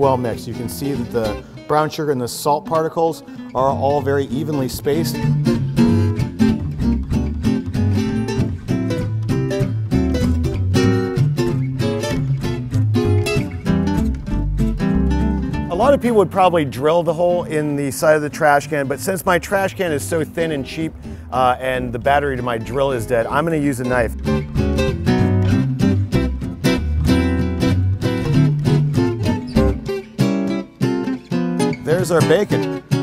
well mixed. You can see that the brown sugar and the salt particles are all very evenly spaced. A lot of people would probably drill the hole in the side of the trash can, but since my trash can is so thin and cheap uh, and the battery to my drill is dead, I'm gonna use a knife. There's our bacon.